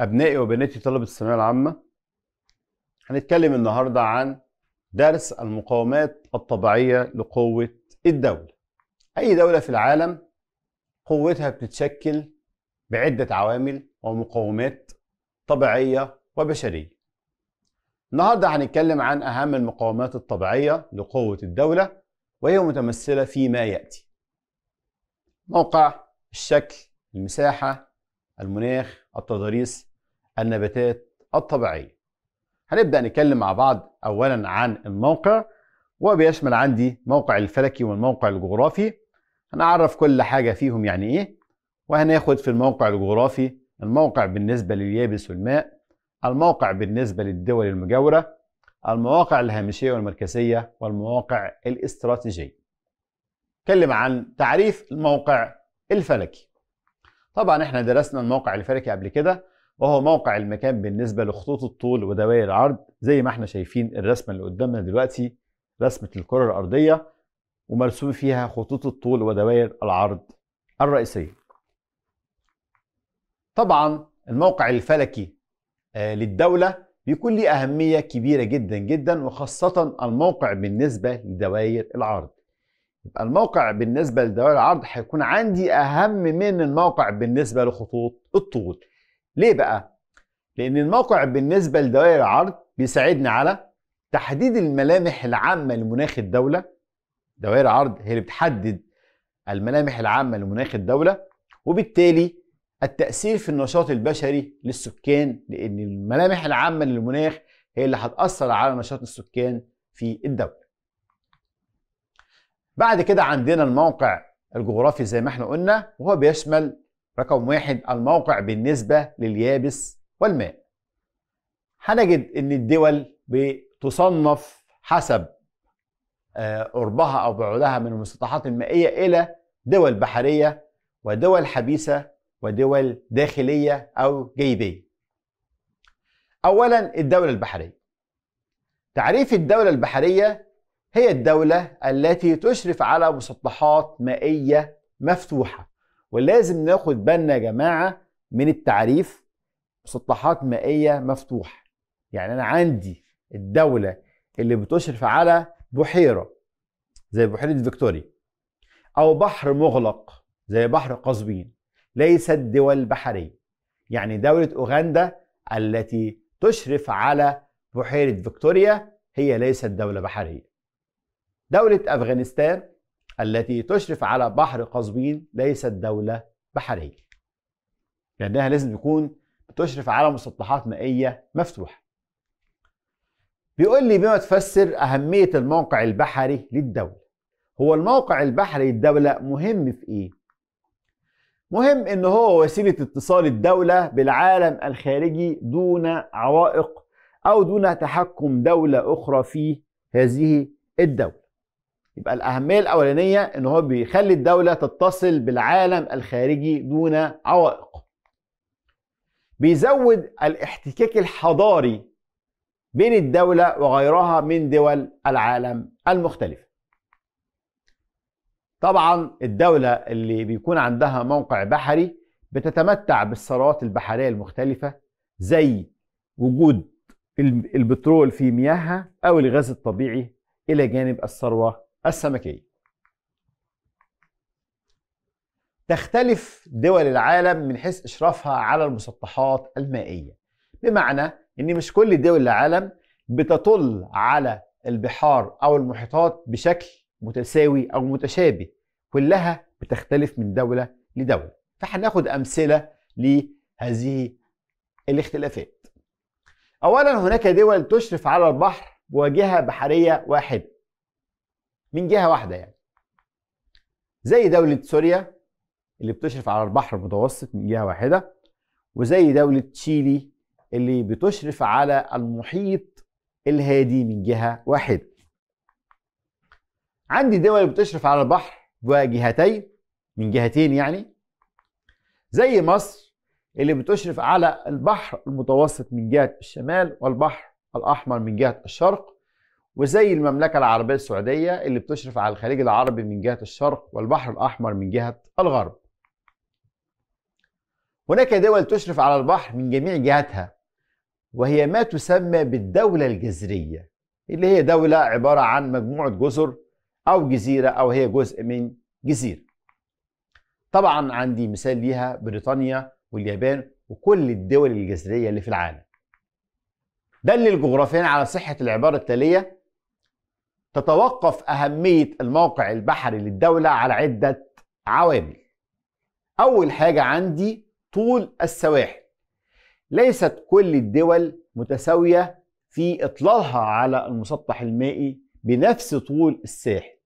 أبنائي وبناتي طلبة الثانوية العامة هنتكلم النهاردة عن درس المقاومات الطبيعية لقوة الدولة. أي دولة في العالم قوتها بتتشكل بعدة عوامل ومقاومات طبيعية وبشرية. النهاردة هنتكلم عن أهم المقاومات الطبيعية لقوة الدولة وهي متمثلة فيما يأتي. موقع الشكل المساحة المناخ التضاريس النباتات الطبيعية. هنبدأ نتكلم مع بعض أولا عن الموقع وبيشمل عندي موقع الفلكي والموقع الجغرافي. هنعرف كل حاجة فيهم يعني إيه وهناخد في الموقع الجغرافي الموقع بالنسبة لليابس والماء الموقع بالنسبة للدول المجاورة المواقع الهامشية والمركزية والمواقع الاستراتيجية. نتكلم عن تعريف الموقع الفلكي. طبعا إحنا درسنا الموقع الفلكي قبل كده وهو موقع المكان بالنسبة لخطوط الطول ودوائر العرض زي ما إحنا شايفين الرسمة اللي قدامنا دلوقتي رسمة الكرة الأرضية ومرسوم فيها خطوط الطول ودوائر العرض الرئيسية. طبعا الموقع الفلكي للدولة بيكون ليه أهمية كبيرة جدا جدا وخاصة الموقع بالنسبة لدوائر العرض. يبقى الموقع بالنسبة لدوائر العرض هيكون عندي أهم من الموقع بالنسبة لخطوط الطول ليه بقى؟ لأن الموقع بالنسبة لدوائر العرض بيساعدني على تحديد الملامح العامة لمناخ الدولة دوائر العرض هي اللي بتحدد الملامح العامة لمناخ الدولة وبالتالي التأثير في النشاط البشري للسكان لأن الملامح العامة للمناخ هي اللي هتأثر على نشاط السكان في الدولة. بعد كده عندنا الموقع الجغرافي زي ما إحنا قلنا وهو بيشمل رقم واحد الموقع بالنسبة لليابس والماء. هنجد إن الدول بتصنف حسب قربها أو بعدها من المسطحات المائية إلى دول بحرية ودول حبيسة ودول داخلية أو جيبية. أولا الدولة البحرية. تعريف الدولة البحرية هي الدولة التي تشرف على مسطحات مائية مفتوحة. ولازم ناخد بالنا يا جماعة من التعريف مسطحات مائية مفتوحة. يعني أنا عندي الدولة اللي بتشرف على بحيرة زي بحيرة فيكتوريا أو بحر مغلق زي بحر قزوين ليست دول بحرية. يعني دولة أوغندا التي تشرف على بحيرة فيكتوريا هي ليست دولة بحرية. دولة أفغانستان التي تشرف على بحر قزوين ليست دولة بحرية. لأنها لازم تكون بتشرف على مسطحات مائية مفتوحة. بيقول لي بما تفسر أهمية الموقع البحري للدولة. هو الموقع البحري للدولة مهم في إيه؟ مهم إن هو وسيلة اتصال الدولة بالعالم الخارجي دون عوائق أو دون تحكم دولة أخرى في هذه الدولة. يبقى الأهمية الأولانية إن هو بيخلي الدولة تتصل بالعالم الخارجي دون عوائق. بيزود الاحتكاك الحضاري بين الدولة وغيرها من دول العالم المختلفة. طبعا الدولة اللي بيكون عندها موقع بحري بتتمتع بالثروات البحرية المختلفة زي وجود البترول في مياهها أو الغاز الطبيعي إلى جانب الثروة السمكية. تختلف دول العالم من حيث إشرافها على المسطحات المائية بمعنى أن مش كل دول العالم بتطل على البحار أو المحيطات بشكل متساوي أو متشابه كلها بتختلف من دولة لدولة. فهناخد أمثلة لهذه الاختلافات. أولا هناك دول تشرف على البحر بواجهة بحرية واحدة. من جهة واحدة يعني. زي دولة سوريا اللي بتشرف على البحر المتوسط من جهة واحدة وزي دولة تشيلي اللي بتشرف على المحيط الهادي من جهة واحدة. عندي دول بتشرف على البحر بجهتين من جهتين يعني. زي مصر اللي بتشرف على البحر المتوسط من جهة الشمال والبحر الأحمر من جهة الشرق وزي المملكة العربية السعودية اللي بتشرف على الخليج العربي من جهة الشرق والبحر الأحمر من جهة الغرب. هناك دول تشرف على البحر من جميع جهاتها وهي ما تسمى بالدولة الجزرية اللي هي دولة عبارة عن مجموعة جزر أو جزيرة أو هي جزء من جزيرة طبعا عندي مثال ليها بريطانيا واليابان وكل الدول الجزرية اللي في العالم دل الجغرافيين على صحة العبارة التالية تتوقف أهمية الموقع البحري للدولة على عدة عوامل. أول حاجة عندي طول السواحل. ليست كل الدول متساوية في إطلالها على المسطح المائي بنفس طول الساحل.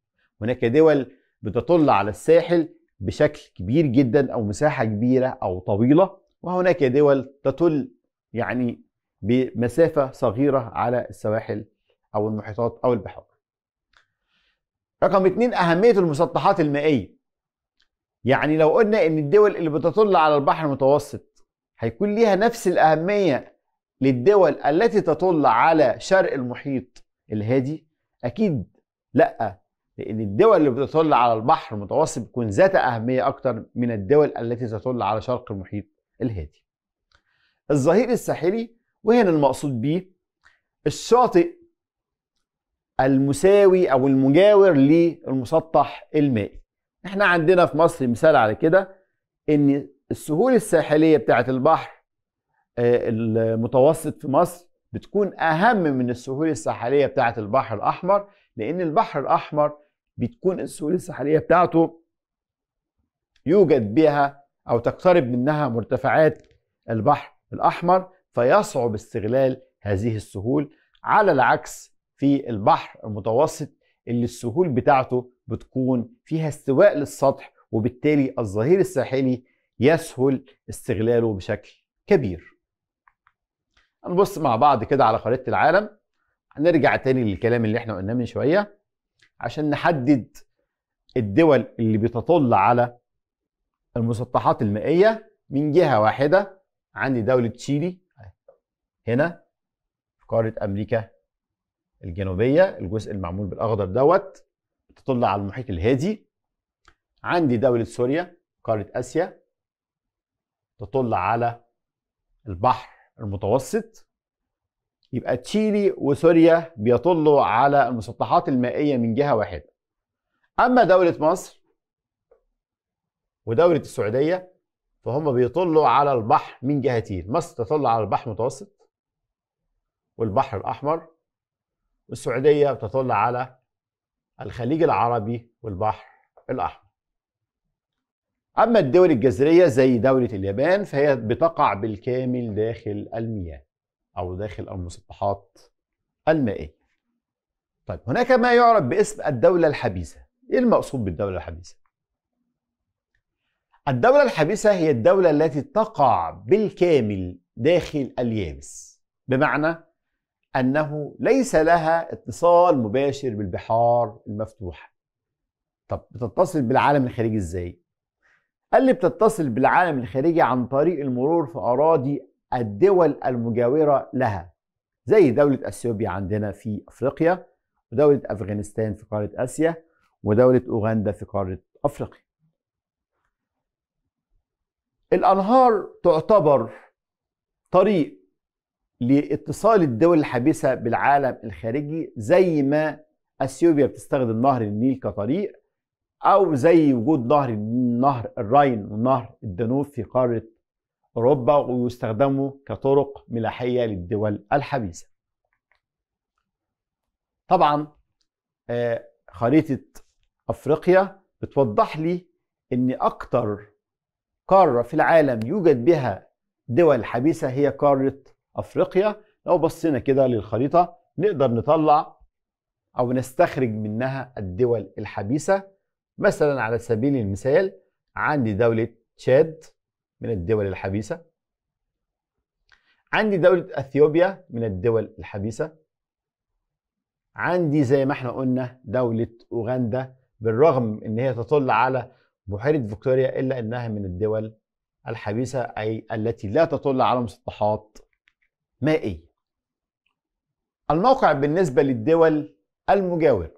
هناك دول بتطل على الساحل بشكل كبير جدا أو مساحة كبيرة أو طويلة وهناك دول تطل يعني بمسافة صغيرة على السواحل أو المحيطات أو البحار. رقم اتنين أهمية المسطحات المائية. يعني لو قلنا إن الدول اللي بتطل على البحر المتوسط هيكون ليها نفس الأهمية للدول التي تطل على شرق المحيط الهادي؟ أكيد لأ لأن الدول اللي بتطل على البحر المتوسط بتكون ذات أهمية أكتر من الدول التي تطل على شرق المحيط الهادي. الظهير الساحلي وهنا المقصود به الشاطئ المساوي أو المجاور للمسطح المائي. إحنا عندنا في مصر مثال على كده إن السهول الساحلية بتاعة البحر المتوسط في مصر بتكون أهم من السهول الساحلية بتاعة البحر الأحمر لأن البحر الأحمر بتكون السهول الساحلية بتاعته يوجد بها أو تقترب منها مرتفعات البحر الأحمر فيصعب استغلال هذه السهول على العكس في البحر المتوسط اللي السهول بتاعته بتكون فيها استواء للسطح وبالتالي الظهير الساحلي يسهل استغلاله بشكل كبير. هنبص مع بعض كده على خريطة العالم. هنرجع تاني للكلام اللي إحنا قلناه من شوية عشان نحدد الدول اللي بتطل على المسطحات المائية من جهة واحدة. عندي دولة تشيلي هنا في قارة أمريكا. الجنوبية الجزء المعمول بالأخضر دوت تطل على المحيط الهادي عندي دولة سوريا قارة آسيا تطل على البحر المتوسط. يبقى تشيلي وسوريا بيطلوا على المسطحات المائية من جهة واحدة. أما دولة مصر ودولة السعودية فهم بيطلوا على البحر من جهتين. مصر تطل على البحر المتوسط والبحر الأحمر والسعودية تطل على الخليج العربي والبحر الأحمر. أما الدول الجزرية زي دولة اليابان فهي بتقع بالكامل داخل المياه أو داخل المسطحات المائية. طيب هناك ما يعرف باسم الدولة الحبيسة إيه المقصود بالدولة الحبيسة؟ الدولة الحبيسة هي الدولة التي تقع بالكامل داخل اليابس. بمعنى أنه ليس لها اتصال مباشر بالبحار المفتوحة طب بتتصل بالعالم الخارجي إزاي؟ قال لي بتتصل بالعالم الخارجي عن طريق المرور في أراضي الدول المجاورة لها زي دولة أثيوبيا عندنا في أفريقيا ودولة أفغانستان في قارة آسيا ودولة أوغندا في قارة أفريقيا الأنهار تعتبر طريق لاتصال الدول الحبيسة بالعالم الخارجي زي ما أثيوبيا بتستخدم نهر النيل كطريق أو زي وجود نهر نهر الراين ونهر الدانوب في قارة أوروبا ويستخدموا كطرق ملاحية للدول الحبيسة. طبعا خريطة أفريقيا بتوضح لي أن أكتر قارة في العالم يوجد بها دول حبيسة هي قارة أفريقيا. لو بصينا كده للخريطة نقدر نطلع أو نستخرج منها الدول الحبيسة. مثلا على سبيل المثال عندي دولة تشاد من الدول الحبيسة. عندي دولة أثيوبيا من الدول الحبيسة. عندي زي ما إحنا قلنا دولة أوغندا بالرغم إن هي تطل على بحيرة فيكتوريا إلا أنها من الدول الحبيسة أي التي لا تطل على مسطحات مائية الموقع بالنسبة للدول المجاورة.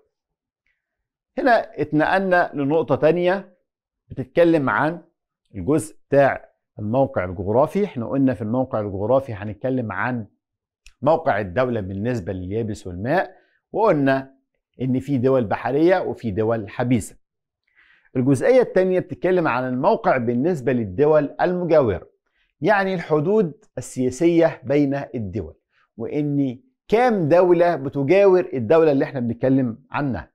هنا اتنقلنا لنقطة تانية بتتكلم عن الجزء بتاع الموقع الجغرافي. إحنا قلنا في الموقع الجغرافي هنتكلم عن موقع الدولة بالنسبة لليابس والماء وقلنا إن في دول بحرية وفي دول حبيسة. الجزئية الثانية بتتكلم عن الموقع بالنسبة للدول المجاورة. يعني الحدود السياسية بين الدول وان كام دولة بتجاور الدولة اللي إحنا بنتكلم عنها.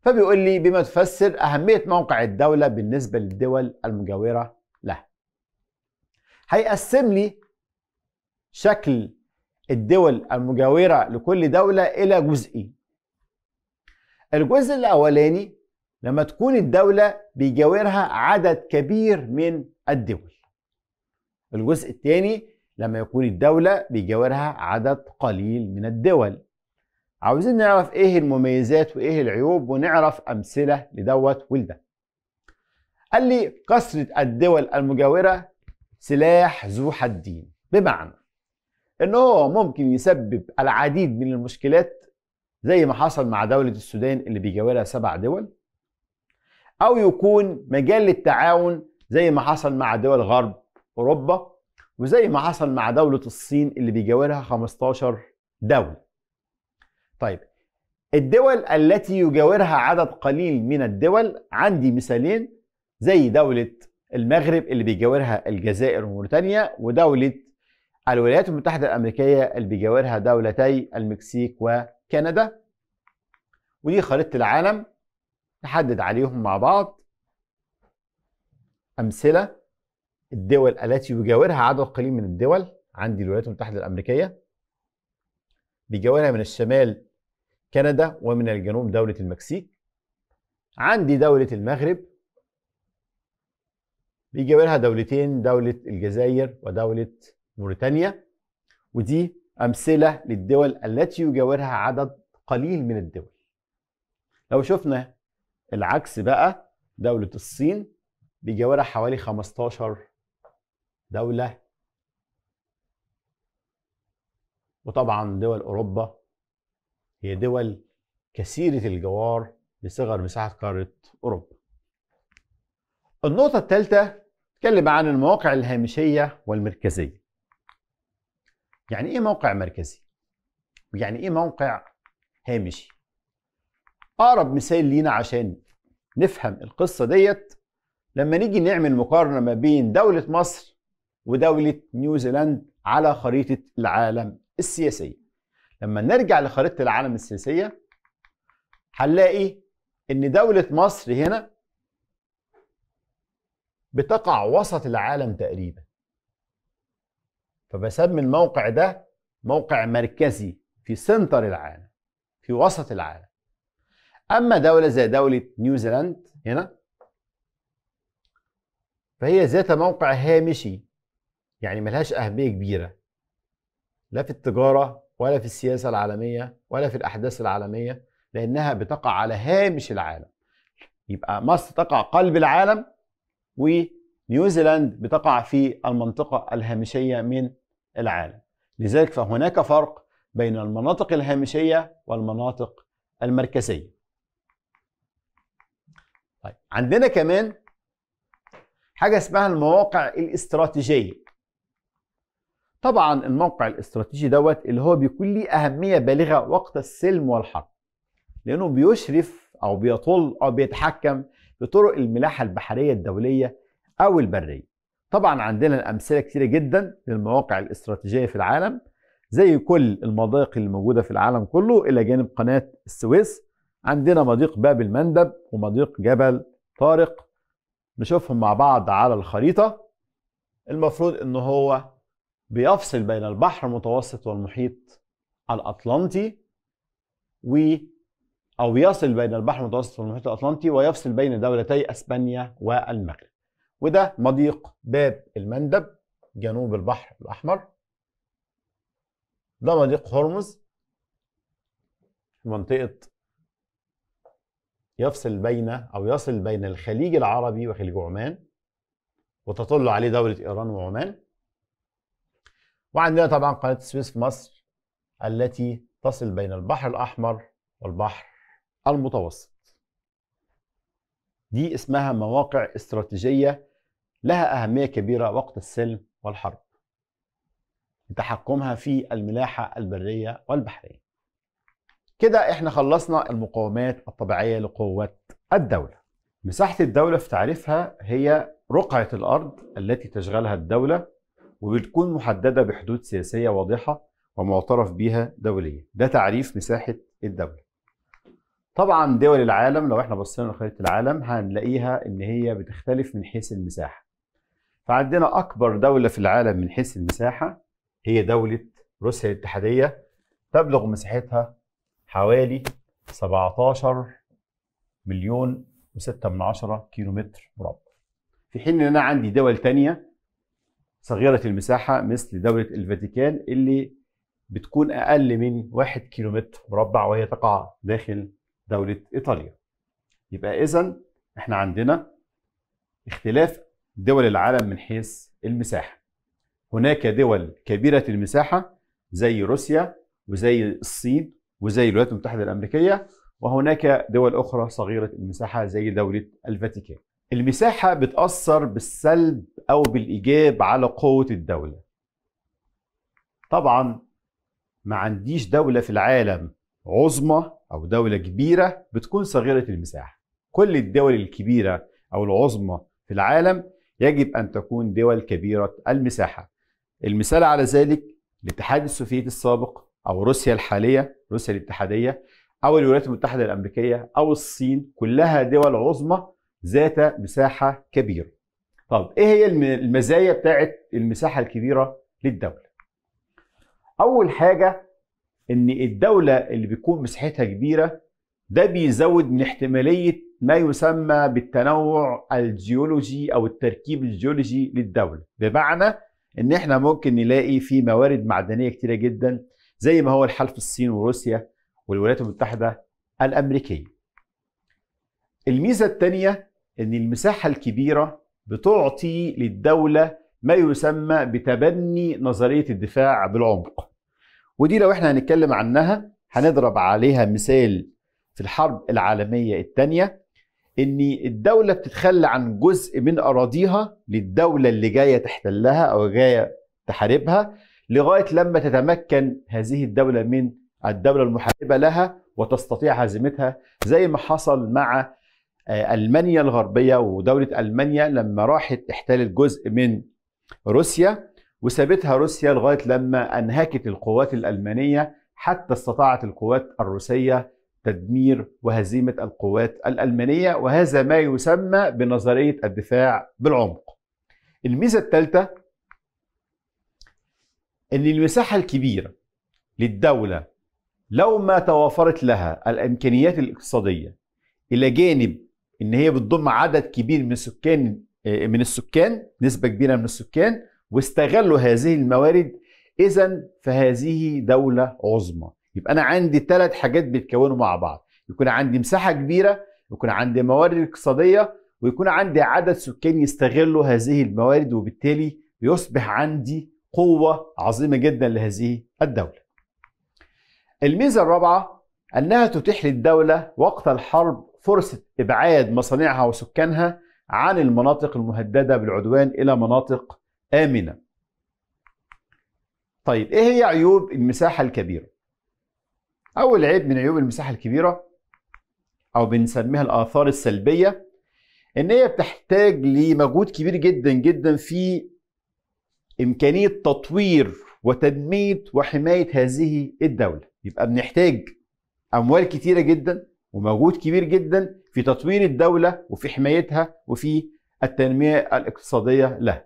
فبيقول لي بما تفسر أهمية موقع الدولة بالنسبة للدول المجاورة لها. هيقسم لي شكل الدول المجاورة لكل دولة إلى جزئين. الجزء الأولاني لما تكون الدولة بيجاورها عدد كبير من الدول. الجزء الثاني لما يكون الدولة بيجاورها عدد قليل من الدول. عاوزين نعرف إيه المميزات وإيه العيوب ونعرف أمثلة لدوت ولده. قال لي كثرة الدول المجاورة سلاح ذو حدين. بمعنى ان هو ممكن يسبب العديد من المشكلات زي ما حصل مع دولة السودان اللي بيجاورها سبع دول أو يكون مجال للتعاون زي ما حصل مع دول غرب أوروبا وزي ما حصل مع دولة الصين اللي بيجاورها 15 دولة. طيب الدول التي يجاورها عدد قليل من الدول عندي مثالين زي دولة المغرب اللي بيجاورها الجزائر وموريتانيا ودولة الولايات المتحدة الأمريكية اللي بيجاورها دولتي المكسيك وكندا. ودي خريطة العالم نحدد عليهم مع بعض. أمثلة. الدول التي يجاورها عدد قليل من الدول. عندي الولايات المتحدة الأمريكية. بيجاورها من الشمال كندا ومن الجنوب دولة المكسيك. عندي دولة المغرب. بيجاورها دولتين دولة الجزائر ودولة موريتانيا. ودي أمثلة للدول التي يجاورها عدد قليل من الدول. لو شفنا العكس بقى دولة الصين بيجاورها حوالي 15 دولة وطبعا دول أوروبا هي دول كثيرة الجوار لصغر مساحة قارة أوروبا النقطة الثالثة تكلم عن المواقع الهامشية والمركزية يعني إيه موقع مركزي؟ يعني إيه موقع هامشي؟ أقرب مثال لينا عشان نفهم القصة ديت لما نيجي نعمل مقارنة ما بين دولة مصر ودولة نيوزيلاند على خريطة العالم السياسية. لما نرجع لخريطة العالم السياسية هنلاقي إن دولة مصر هنا بتقع وسط العالم تقريبا. فبسمي الموقع ده موقع مركزي في center العالم في وسط العالم. أما دولة زي دولة نيوزيلاند هنا فهي ذات موقع هامشي يعني ملهاش أهمية كبيرة. لا في التجارة ولا في السياسة العالمية ولا في الأحداث العالمية لأنها بتقع على هامش العالم. يبقى مصر تقع قلب العالم ونيوزيلاند بتقع في المنطقة الهامشية من العالم. لذلك فهناك فرق بين المناطق الهامشية والمناطق المركزية. طيب عندنا كمان حاجة اسمها المواقع الاستراتيجية. طبعا الموقع الاستراتيجي دوت اللي هو بيكون ليه أهمية بالغة وقت السلم والحرب. لأنه بيشرف أو بيطل أو بيتحكم بطرق الملاحة البحرية الدولية أو البرية. طبعا عندنا أمثلة كتيرة جدا للمواقع الاستراتيجية في العالم زي كل المضايق اللي موجودة في العالم كله إلى جانب قناة السويس. عندنا مضيق باب المندب ومضيق جبل طارق. نشوفهم مع بعض على الخريطة. المفروض إن هو بيفصل بين البحر المتوسط والمحيط الأطلنطي و أو يصل بين البحر المتوسط والمحيط الأطلنطي ويفصل بين دولتي أسبانيا والمغرب. وده مضيق باب المندب جنوب البحر الأحمر. ده مضيق هرمز. منطقة يفصل بين أو يصل بين الخليج العربي وخليج عمان وتطل عليه دولة إيران وعمان. وعندنا طبعا قناة السويس في مصر التي تصل بين البحر الأحمر والبحر المتوسط. دي اسمها مواقع استراتيجية لها أهمية كبيرة وقت السلم والحرب. لتحكمها في الملاحة البرية والبحرية. كده إحنا خلصنا المقومات الطبيعية لقوة الدولة. مساحة الدولة في تعريفها هي رقعة الأرض التي تشغلها الدولة وبتكون محددة بحدود سياسية واضحة ومعترف بها دوليا. ده تعريف مساحة الدولة. طبعا دول العالم لو إحنا بصينا لخريطة العالم هنلاقيها إن هي بتختلف من حيث المساحة. فعندنا أكبر دولة في العالم من حيث المساحة هي دولة روسيا الاتحادية. تبلغ مساحتها حوالي 17 مليون و6 من عشرة كيلو متر مربع. في حين إن أنا عندي دول تانية صغيرة المساحة مثل دولة الفاتيكان اللي بتكون أقل من 1 كيلو متر مربع وهي تقع داخل دولة إيطاليا. يبقى إذا إحنا عندنا اختلاف دول العالم من حيث المساحة. هناك دول كبيرة المساحة زي روسيا وزي الصين وزي الولايات المتحدة الأمريكية وهناك دول أخرى صغيرة المساحة زي دولة الفاتيكان. المساحة بتأثر بالسلب أو بالإيجاب على قوة الدولة. طبعا ما عنديش دولة في العالم عظمى أو دولة كبيرة بتكون صغيرة المساحة. كل الدول الكبيرة أو العظمى في العالم يجب أن تكون دول كبيرة المساحة. المثال على ذلك الاتحاد السوفيتي السابق أو روسيا الحالية روسيا الاتحادية أو الولايات المتحدة الأمريكية أو الصين كلها دول عظمى ذات مساحة كبيرة. طب إيه هي المزايا بتاعت المساحة الكبيرة للدولة؟ أول حاجة إن الدولة اللي بيكون مساحتها كبيرة ده بيزود من احتمالية ما يسمى بالتنوع الجيولوجي أو التركيب الجيولوجي للدولة. بمعنى إن إحنا ممكن نلاقي في موارد معدنية كتيرة جدا زي ما هو الحال في الصين وروسيا والولايات المتحدة الأمريكية. الميزة الثانية أن المساحة الكبيرة بتعطي للدولة ما يسمى بتبني نظرية الدفاع بالعمق. ودي لو إحنا هنتكلم عنها هنضرب عليها مثال في الحرب العالمية الثانية إن الدولة بتتخلى عن جزء من أراضيها للدولة اللي جاية تحتلها أو جاية تحاربها لغاية لما تتمكن هذه الدولة من الدولة المحاربة لها وتستطيع هزيمتها زي ما حصل مع ألمانيا الغربية ودولة ألمانيا لما راحت احتلت جزء من روسيا وسابتها روسيا لغاية لما أنهكت القوات الألمانية حتى استطاعت القوات الروسية تدمير وهزيمة القوات الألمانية وهذا ما يسمى بنظرية الدفاع بالعمق. الميزة الثالثة أن المساحة الكبيرة للدولة لو ما توافرت لها الإمكانيات الاقتصادية إلى جانب إن هي بتضم عدد كبير من السكان من السكان نسبة كبيرة من السكان واستغلوا هذه الموارد. اذا فهذه دولة عظمى. يبقى أنا عندي ثلاث حاجات بيتكونوا مع بعض. يكون عندي مساحة كبيرة يكون عندي موارد اقتصادية ويكون عندي عدد سكان يستغلوا هذه الموارد وبالتالي يصبح عندي قوة عظيمة جدا لهذه الدولة. الميزة الرابعة أنها تتيح للدولة وقت الحرب فرصة إبعاد مصانعها وسكانها عن المناطق المهددة بالعدوان إلى مناطق آمنة. طيب إيه هي عيوب المساحة الكبيرة؟ أول عيب من عيوب المساحة الكبيرة أو بنسميها الآثار السلبية إن هي بتحتاج لمجهود كبير جدا جدا في إمكانية تطوير وتنمية وحماية هذه الدولة. يبقى بنحتاج أموال كتيرة جدا ومجهود كبير جدا في تطوير الدولة وفي حمايتها وفي التنمية الاقتصادية لها.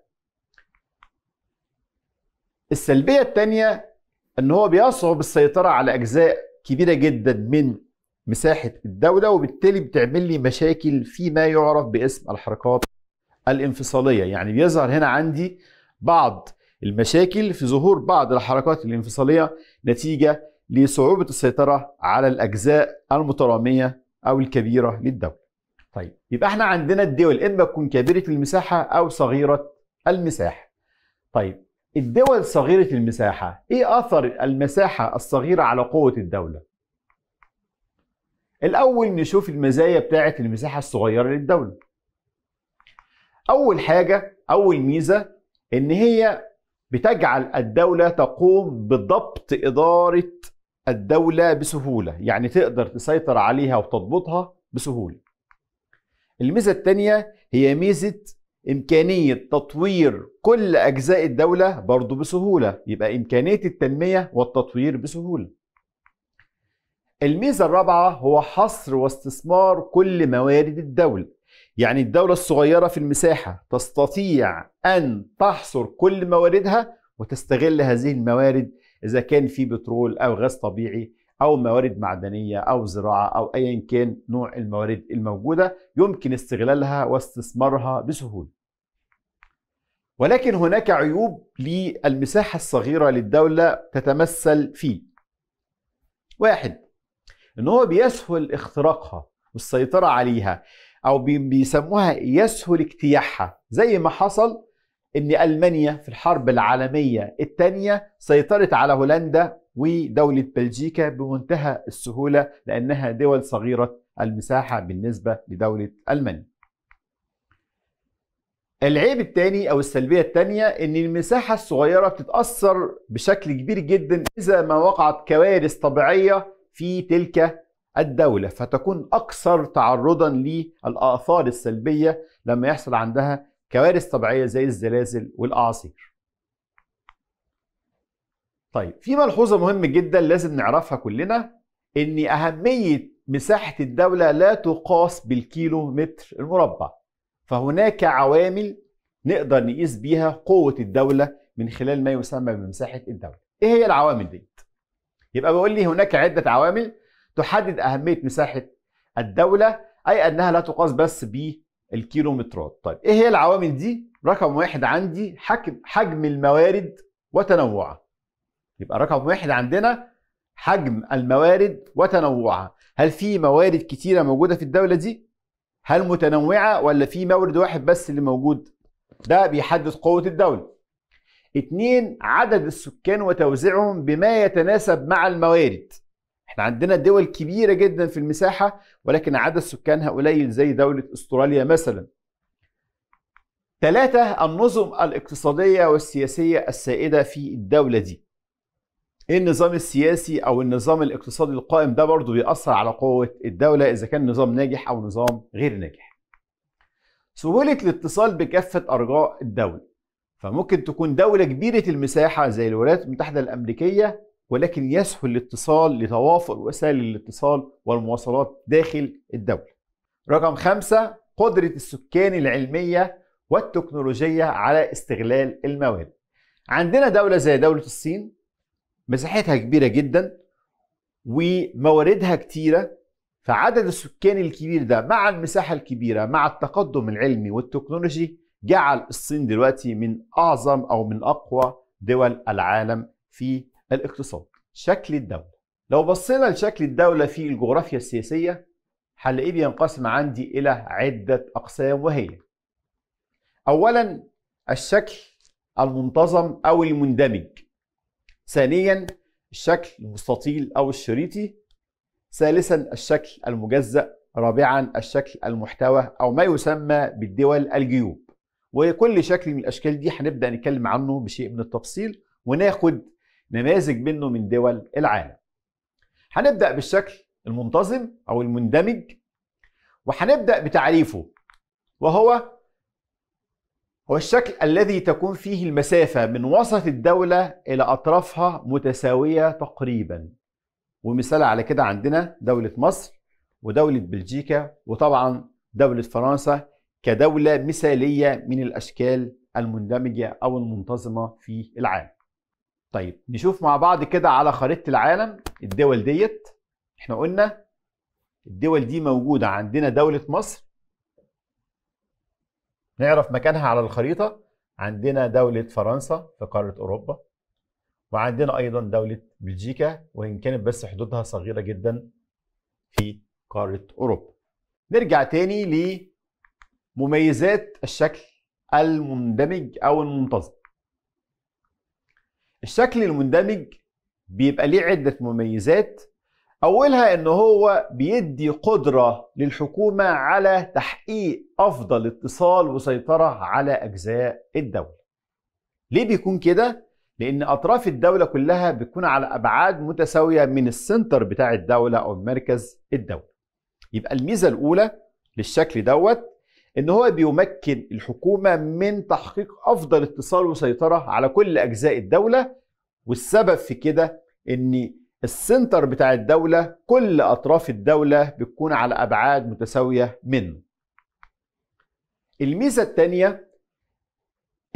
السلبية الثانية إن هو بيصعب السيطرة على أجزاء كبيرة جدا من مساحة الدولة وبالتالي بتعمل لي مشاكل فيما يعرف باسم الحركات الانفصالية. يعني بيظهر هنا عندي بعض المشاكل في ظهور بعض الحركات الانفصالية نتيجة لصعوبة السيطرة على الأجزاء المترامية أو الكبيرة للدولة. طيب يبقى إحنا عندنا الدول إما تكون كبيرة المساحة أو صغيرة المساحة. طيب الدول صغيرة المساحة إيه أثر المساحة الصغيرة على قوة الدولة؟ الأول نشوف المزايا بتاعة المساحة الصغيرة للدولة. أول حاجة أول ميزة إن هي بتجعل الدولة تقوم بضبط إدارة الدولة بسهولة يعني تقدر تسيطر عليها وتضبطها بسهولة. الميزة الثانية هي ميزة إمكانية تطوير كل أجزاء الدولة برضو بسهولة يبقى إمكانية التنمية والتطوير بسهولة. الميزة الرابعة هو حصر واستثمار كل موارد الدولة يعني الدولة الصغيرة في المساحة تستطيع أن تحصر كل مواردها وتستغل هذه الموارد إذا كان في بترول أو غاز طبيعي أو موارد معدنية أو زراعة أو أيا كان نوع الموارد الموجودة يمكن استغلالها واستثمارها بسهولة. ولكن هناك عيوب للمساحة الصغيرة للدولة تتمثل في واحد إن هو بيسهل اختراقها والسيطرة عليها أو بيسموها يسهل اجتياحها زي ما حصل إن ألمانيا في الحرب العالمية الثانية سيطرت على هولندا ودولة بلجيكا بمنتهى السهولة لأنها دول صغيرة المساحة بالنسبة لدولة ألمانيا. العيب الثاني أو السلبية الثانية إن المساحة الصغيرة بتتأثر بشكل كبير جدا إذا ما وقعت كوارث طبيعية في تلك الدولة فتكون أكثر تعرضا للآثار السلبية لما يحصل عندها كوارث طبيعية زي الزلازل والأعاصير. طيب في ملحوظة مهمة جدا لازم نعرفها كلنا إن أهمية مساحة الدولة لا تقاس بالكيلو متر المربع. فهناك عوامل نقدر نقيس بيها قوة الدولة من خلال ما يسمى بمساحة الدولة. إيه هي العوامل دي؟ يبقى بيقول لي هناك عدة عوامل تحدد أهمية مساحة الدولة أي أنها لا تقاس بس بالكيلومترات. طيب إيه هي العوامل دي؟ رقم واحد عندي حجم حجم الموارد وتنوعها. يبقى رقم واحد عندنا حجم الموارد وتنوعها. هل في موارد كتيرة موجودة في الدولة دي؟ هل متنوعة ولا في مورد واحد بس اللي موجود ده بيحدد قوة الدولة اتنين عدد السكان وتوزيعهم بما يتناسب مع الموارد إحنا عندنا دول كبيرة جدا في المساحة ولكن عدد سكانها قليل زي دولة أستراليا مثلا ثلاثة النظم الاقتصادية والسياسية السائدة في الدولة دي النظام السياسي أو النظام الاقتصادي القائم ده برضه بيأثر على قوة الدولة إذا كان نظام ناجح أو نظام غير ناجح. سهولة الاتصال بكافة أرجاء الدولة. فممكن تكون دولة كبيرة المساحة زي الولايات المتحدة الأمريكية ولكن يسهل الاتصال لتوافر وسائل الاتصال والمواصلات داخل الدولة. رقم خمسة قدرة السكان العلمية والتكنولوجية على استغلال الموارد. عندنا دولة زي دولة الصين مساحتها كبيرة جدا ومواردها كتيرة فعدد السكان الكبير ده مع المساحة الكبيرة مع التقدم العلمي والتكنولوجي جعل الصين دلوقتي من أعظم أو من أقوى دول العالم في الاقتصاد شكل الدولة. لو بصينا لشكل الدولة في الجغرافيا السياسية هنلاقيه بينقسم عندي إلى عدة أقسام وهي أولا الشكل المنتظم أو المندمج. ثانيا الشكل المستطيل أو الشريطي. ثالثا الشكل المجزأ. رابعا الشكل المحتوى أو ما يسمى بالدول الجيوب. وكل شكل من الأشكال دي هنبدأ نتكلم عنه بشيء من التفصيل وناخد نماذج منه من دول العالم. هنبدأ بالشكل المنتظم أو المندمج وهنبدأ بتعريفه وهو هو الشكل الذي تكون فيه المسافة من وسط الدولة إلى أطرافها متساوية تقريبا. ومثال على كده عندنا دولة مصر ودولة بلجيكا وطبعا دولة فرنسا كدولة مثالية من الأشكال المندمجة أو المنتظمة في العالم. طيب نشوف مع بعض كده على خريطة العالم الدول ديت. إحنا قلنا الدول دي موجودة عندنا دولة مصر. نعرف مكانها على الخريطة. عندنا دولة فرنسا في قارة أوروبا. وعندنا أيضا دولة بلجيكا وإن كانت بس حدودها صغيرة جدا في قارة أوروبا. نرجع تاني لمميزات الشكل المندمج أو المنتظم. الشكل المندمج بيبقى ليه عدة مميزات. أولها إن هو بيدي قدرة للحكومة على تحقيق أفضل اتصال وسيطرة على أجزاء الدولة. ليه بيكون كده؟ لأن أطراف الدولة كلها بتكون على أبعاد متساوية من ال center بتاع الدولة أو مركز الدولة. يبقى الميزة الأولى للشكل دوت إن هو بيمكن الحكومة من تحقيق أفضل اتصال وسيطرة على كل أجزاء الدولة والسبب في كده إن ال center بتاع الدولة كل أطراف الدولة بتكون على أبعاد متساوية منه. الميزة الثانية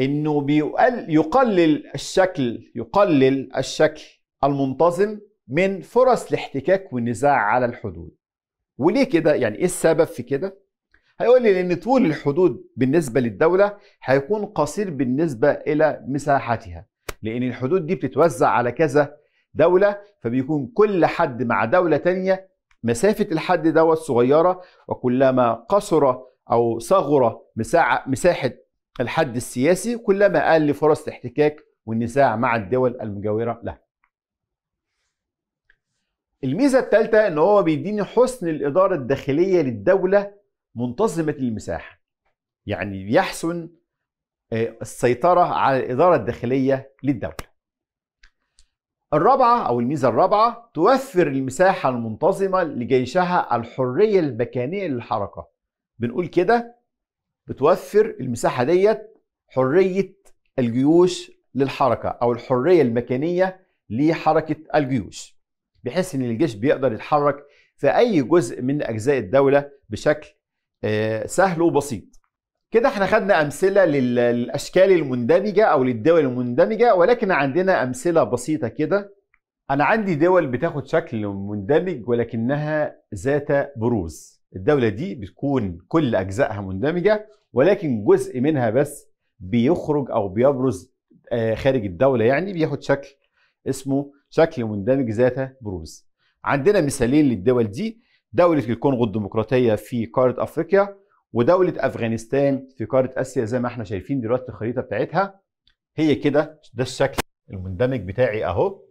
إنه يقلل الشكل يقلل الشكل المنتظم من فرص الاحتكاك والنزاع على الحدود. وليه كده؟ يعني إيه السبب في كده؟ هيقول لي لأن طول الحدود بالنسبة للدولة هيكون قصير بالنسبة إلى مساحتها لأن الحدود دي بتتوزع على كذا دولة فبيكون كل حد مع دولة تانية مسافة الحد دوت صغيرة وكلما قصر أو صغر مساحة الحد السياسي كلما قل فرص الاحتكاك والنزاع مع الدول المجاورة له. الميزة الثالثه إن هو بيديني حسن الإدارة الداخلية للدولة منتظمة المساحة. يعني بيحسن السيطرة على الإدارة الداخلية للدولة. الرابعة أو الميزة الرابعة توفر المساحة المنتظمة لجيشها الحرية المكانية للحركة. بنقول كده بتوفر المساحة ديت حرية الجيوش للحركة أو الحرية المكانية لحركة الجيوش بحيث إن الجيش بيقدر يتحرك في أي جزء من أجزاء الدولة بشكل سهل وبسيط. كده إحنا خدنا أمثلة للأشكال المندمجة أو للدول المندمجة ولكن عندنا أمثلة بسيطة كده. أنا عندي دول بتاخد شكل مندمج ولكنها ذات بروز. الدولة دي بتكون كل أجزائها مندمجة ولكن جزء منها بس بيخرج أو بيبرز خارج الدولة يعني بياخد شكل اسمه شكل مندمج ذات بروز. عندنا مثالين للدول دي. دولة الكونغو الديمقراطية في قارة أفريقيا ودولة أفغانستان في قارة آسيا زي ما إحنا شايفين دلوقتي الخريطة بتاعتها. هي كده ده الشكل المندمج بتاعي أهو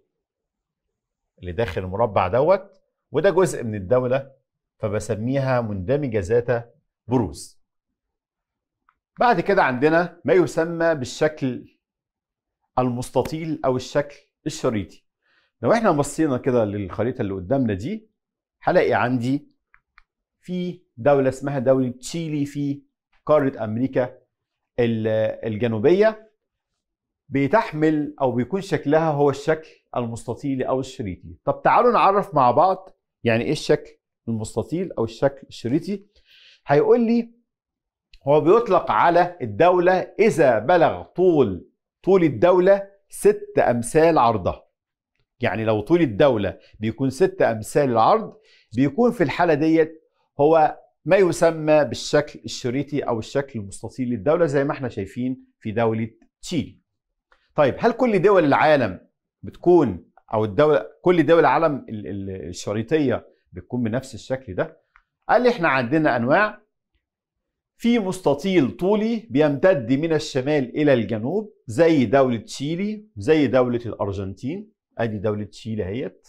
اللي داخل المربع دوت وده جزء من الدولة فبسميها مندمجة ذات بروز. بعد كده عندنا ما يسمى بالشكل المستطيل أو الشكل الشريطي. لو إحنا بصينا كده للخريطة اللي قدامنا دي هلاقي عندي في دولة اسمها دولة تشيلي في قارة أمريكا الجنوبية. بتحمل أو بيكون شكلها هو الشكل المستطيلي أو الشريطي. طب تعالوا نعرف مع بعض يعني إيه الشكل المستطيل أو الشكل الشريطي. هيقول لي هو بيطلق على الدولة إذا بلغ طول طول الدولة ست أمثال عرضها. يعني لو طول الدولة بيكون ست أمثال العرض بيكون في الحالة ديت هو ما يسمى بالشكل الشريطي أو الشكل المستطيل للدولة زي ما إحنا شايفين في دولة تشيلي. طيب هل كل دول العالم بتكون أو الدولة كل دول العالم الشريطية بتكون بنفس الشكل ده؟ قال لي إحنا عندنا أنواع. في مستطيل طولي بيمتد من الشمال إلى الجنوب زي دولة تشيلي زي دولة الأرجنتين. أدي دولة تشيلي اهيت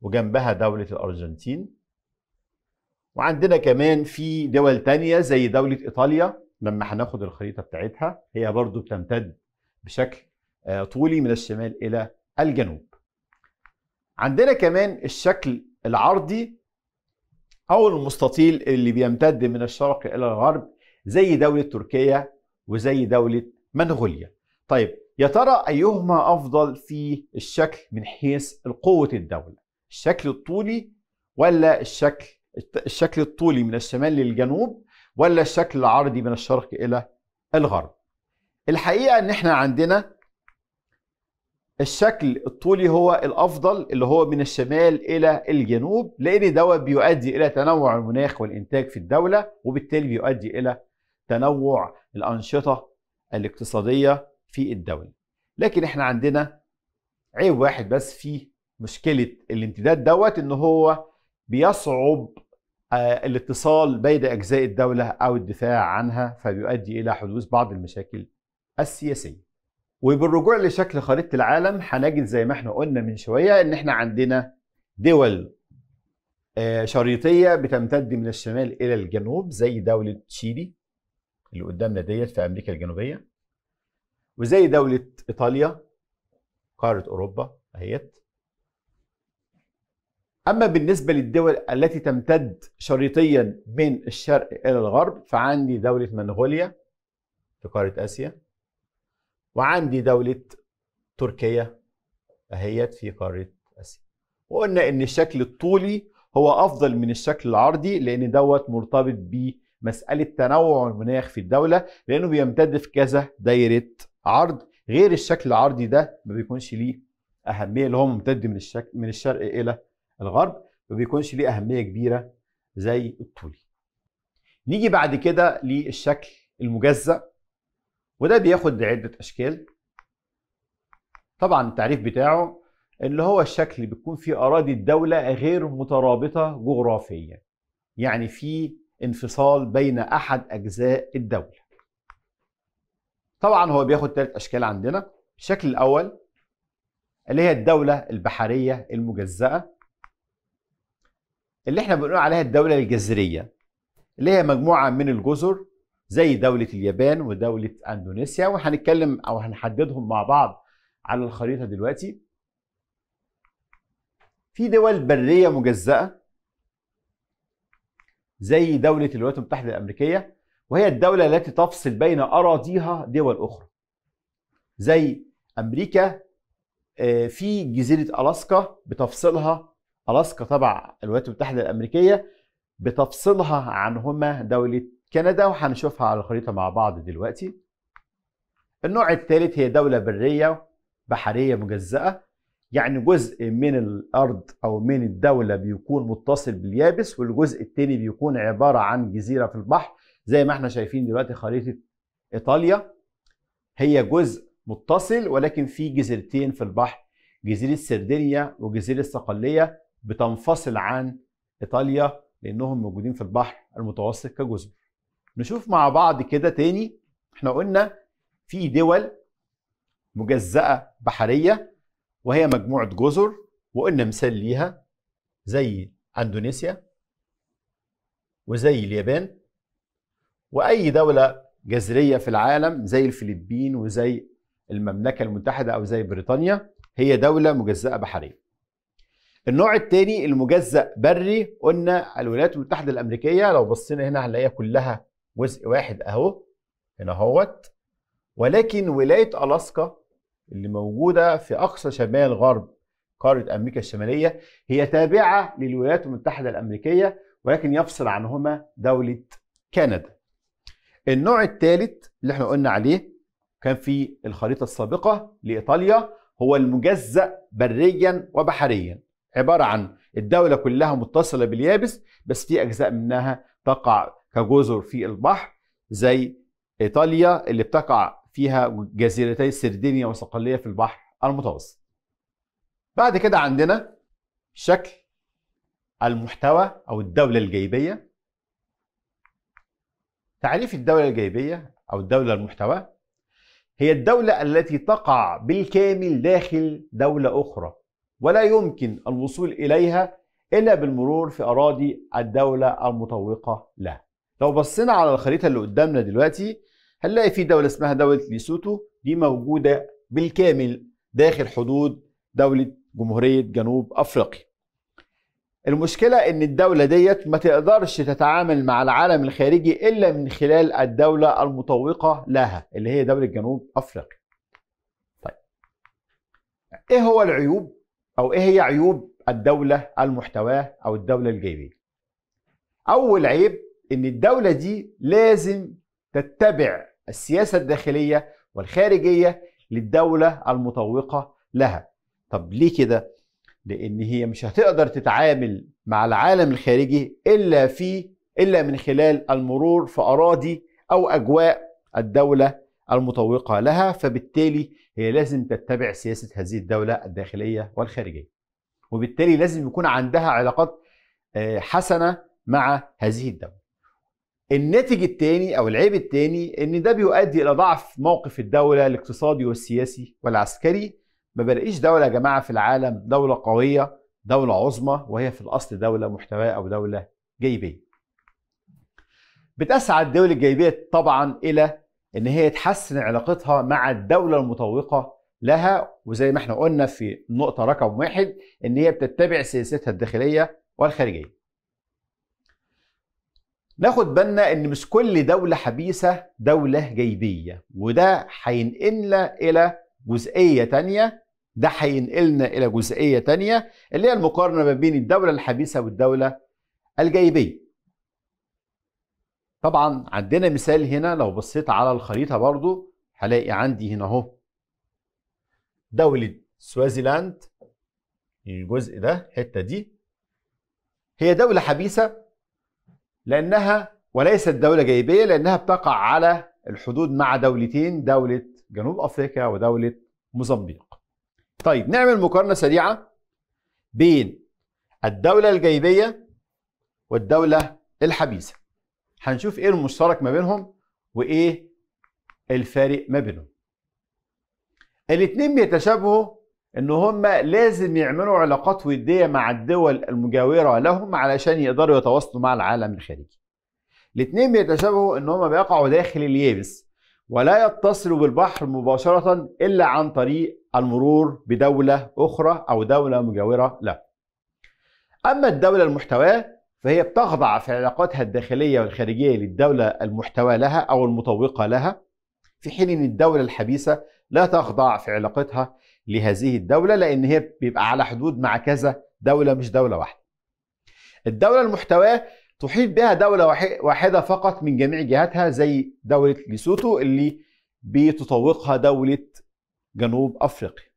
وجنبها دولة الأرجنتين. وعندنا كمان في دول تانية زي دولة إيطاليا لما هناخد الخريطة بتاعتها هي برضو بتمتد بشكل طولي من الشمال إلى الجنوب. عندنا كمان الشكل العرضي أو المستطيل اللي بيمتد من الشرق إلى الغرب زي دولة تركيا وزي دولة منغوليا. طيب يا ترى أيهما أفضل في الشكل من حيث قوة الدولة؟ الشكل الطولي ولا الشكل الشكل الطولي من الشمال للجنوب ولا الشكل العرضي من الشرق إلى الغرب؟ الحقيقة إن إحنا عندنا الشكل الطولي هو الأفضل اللي هو من الشمال إلى الجنوب لأن دوت بيؤدي إلى تنوع المناخ والإنتاج في الدولة وبالتالي بيؤدي إلى تنوع الأنشطة الاقتصادية في الدولة لكن إحنا عندنا عيب واحد بس في مشكلة الامتداد دوت إن هو بيصعب الاتصال بين أجزاء الدولة أو الدفاع عنها فبيؤدي إلى حدوث بعض المشاكل السياسية. وبالرجوع لشكل خريطة العالم هنجد زي ما إحنا قلنا من شوية إن إحنا عندنا دول آه، شريطية بتمتد من الشمال إلى الجنوب زي دولة تشيلي اللي قدامنا ديت في أمريكا الجنوبية. وزي دولة إيطاليا قارة أوروبا أهيت. أما بالنسبة للدول التي تمتد شريطيا من الشرق إلى الغرب فعندي دولة منغوليا في قارة آسيا وعندي دولة تركيا أهيت في قارة آسيا. وقلنا إن الشكل الطولي هو أفضل من الشكل العرضي لأن دوت مرتبط بمسألة تنوع المناخ في الدولة لأنه بيمتد في كذا دايرة عرض غير الشكل العرضي ده ما بيكونش ليه أهمية اللي هو ممتد من الشكل من الشرق إلى الغرب ما بيكونش ليه أهمية كبيرة زي الطولي نيجي بعد كده للشكل المجزأ وده بياخد عدة أشكال. طبعا التعريف بتاعه اللي هو الشكل اللي بيكون فيه أراضي الدولة غير مترابطة جغرافيا يعني في انفصال بين أحد أجزاء الدولة. طبعا هو بياخد ثلاث أشكال عندنا. الشكل الأول اللي هي الدولة البحرية المجزأة اللي إحنا بنقول عليها الدولة الجزرية اللي هي مجموعة من الجزر زي دولة اليابان ودولة إندونيسيا وهنتكلم أو هنحددهم مع بعض على الخريطة دلوقتي. في دول برية مجزأة زي دولة الولايات المتحدة الأمريكية. وهي الدولة التي تفصل بين أراضيها دول أخرى. زي أمريكا آه، في جزيرة ألاسكا بتفصلها ألاسكا تبع الولايات المتحدة الأمريكية بتفصلها عنهما دولة كندا وهنشوفها على الخريطة مع بعض دلوقتي. النوع الثالث هي دولة برية بحرية مجزأة يعني جزء من الأرض أو من الدولة بيكون متصل باليابس والجزء الثاني بيكون عبارة عن جزيرة في البحر زي ما إحنا شايفين دلوقتي خريطة إيطاليا هي جزء متصل ولكن في جزيرتين في البحر جزيرة سردينيا وجزيرة صقلية بتنفصل عن إيطاليا لأنهم موجودين في البحر المتوسط كجزر نشوف مع بعض كده تاني إحنا قلنا في دول مجزأة بحرية وهي مجموعة جزر وقلنا مثال ليها زي أندونيسيا وزي اليابان. وأي دولة جزرية في العالم زي الفلبين وزي المملكة المتحدة أو زي بريطانيا هي دولة مجزأة بحرية النوع الثاني المجزأ بري قلنا الولايات المتحدة الأمريكية لو بصينا هنا هنلاقيها كلها جزء واحد أهو هنا أهوت ولكن ولاية ألاسكا اللي موجودة في أقصى شمال غرب قارة أمريكا الشمالية هي تابعة للولايات المتحدة الأمريكية ولكن يفصل عنهما دولة كندا. النوع الثالث اللي إحنا قلنا عليه كان في الخريطة السابقة لإيطاليا هو المجزأ بريا وبحريا عبارة عن الدولة كلها متصلة باليابس بس في أجزاء منها تقع كجزر في البحر زي إيطاليا اللي بتقع فيها جزيرتي سردينيا وصقلية في البحر المتوسط. بعد كده عندنا شكل المحتوى أو الدولة الجيبية. تعريف الدولة الجيبية أو الدولة المحتوى هي الدولة التي تقع بالكامل داخل دولة أخرى ولا يمكن الوصول إليها إلا بالمرور في أراضي الدولة المطوقه لها. لو بصينا على الخريطة اللي قدامنا دلوقتي هنلاقي في دولة اسمها دولة ليسوتو دي موجودة بالكامل داخل حدود دولة جمهورية جنوب أفريقيا المشكلة إن الدولة ديت ما تقدرش تتعامل مع العالم الخارجي إلا من خلال الدولة المطوقة لها اللي هي دولة جنوب أفريقيا. طيب. إيه هو العيوب أو إيه هي عيوب الدولة المحتواة أو الدولة الجيبية أول عيب إن الدولة دي لازم تتبع السياسة الداخلية والخارجية للدولة المطوقة لها. طب ليه كده؟ لأن هي مش هتقدر تتعامل مع العالم الخارجي إلا في إلا من خلال المرور في أراضي أو أجواء الدولة المطوقه لها فبالتالي هي لازم تتبع سياسة هذه الدولة الداخلية والخارجية. وبالتالي لازم يكون عندها علاقات حسنة مع هذه الدولة. الناتج الثاني أو العيب الثاني إن ده بيؤدي إلى ضعف موقف الدولة الاقتصادي والسياسي والعسكري ما بلاقيش دولة يا جماعة في العالم دولة قوية دولة عظمى وهي في الأصل دولة محتواه أو دولة جيبية. بتسعى الدول الجيبية طبعا إلى إن هي تحسن علاقتها مع الدولة المطوقة لها وزي ما إحنا قلنا في النقطه رقم واحد إن هي بتتبع سياستها الداخلية والخارجية. ناخد بالنا إن مش كل دولة حبيسة دولة جيبية وده هينقلنا إلى جزئية تانية ده هينقلنا إلى جزئية تانية اللي هي المقارنة ما بين الدولة الحبيسة والدولة الجيبية طبعا عندنا مثال هنا لو بصيت على الخريطة برضو هلاقي عندي هنا أهو دولة سوازيلاند الجزء ده الحتة دي هي دولة حبيسة لأنها وليست دولة جيبية لأنها بتقع على الحدود مع دولتين دولة جنوب أفريقيا ودولة موزمبيق. طيب نعمل مقارنة سريعة بين الدولة الجيبية والدولة الحبيسة. هنشوف إيه المشترك ما بينهم وإيه الفارق ما بينهم. الاثنين بيتشابهوا إن هم لازم يعملوا علاقات ودية مع الدول المجاورة لهم علشان يقدروا يتواصلوا مع العالم الخارجي. الاثنين بيتشابهوا إن هم بيقعوا داخل اليابس ولا يتصلوا بالبحر مباشرة إلا عن طريق المرور بدولة أخرى أو دولة مجاورة له. أما الدولة المحتواه فهي بتخضع في علاقاتها الداخلية والخارجية للدولة المحتوى لها أو المطوقة لها في حين إن الدولة الحبيسة لا تخضع في علاقتها لهذه الدولة لأن هي بيبقى على حدود مع كذا دولة مش دولة واحدة الدولة المحتواه تحيط بها دولة واحدة فقط من جميع جهاتها زي دولة ليسوتو اللي بتطوقها دولة جنوب أفريقيا.